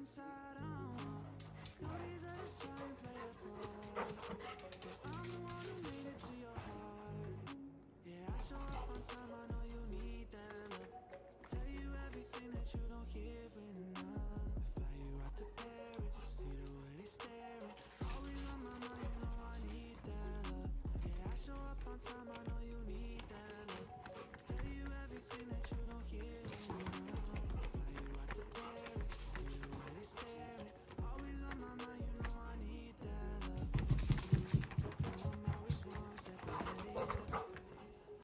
inside. I'm